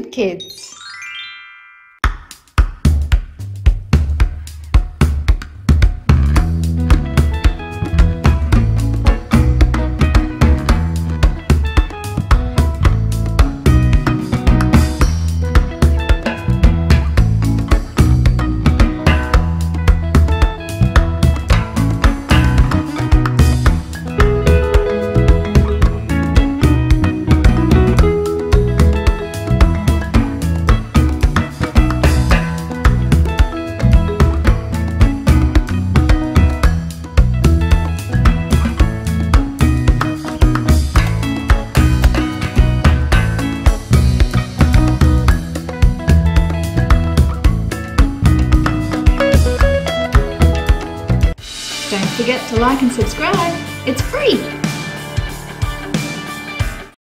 kids? Don't forget to like and subscribe. It's free.